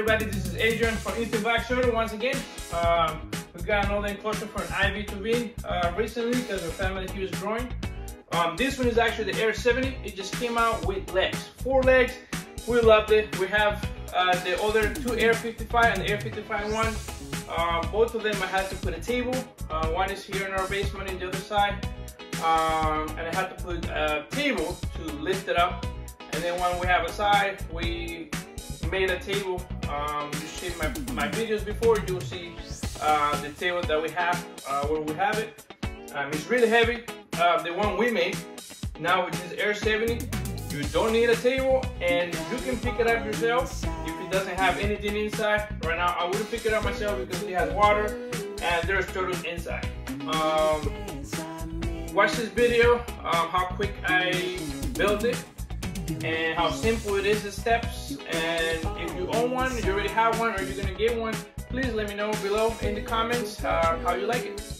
everybody, this is Adrian from Shuttle once again. Um, we got another enclosure for an Aivituvin uh, recently because our family here is growing. Um, this one is actually the Air 70. It just came out with legs, four legs. We loved it. We have uh, the other two Air 55 and the Air 55 one. Uh, both of them I had to put a table. Uh, one is here in our basement in the other side. Um, and I had to put a table to lift it up. And then when we have a side, we made a table. Um, you see my, my videos before, you'll see uh, the table that we have, uh, where we have it. Um, it's really heavy. Uh, the one we made, now which is Air 70, you don't need a table and you can pick it up yourself if it doesn't have anything inside. Right now, I wouldn't pick it up myself because it has water and there's turtles inside. Um, watch this video, um, how quick I built it and how simple it is, the steps. And if you own one, you already have one, or you're gonna get one, please let me know below in the comments uh, how you like it.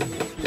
Thank you.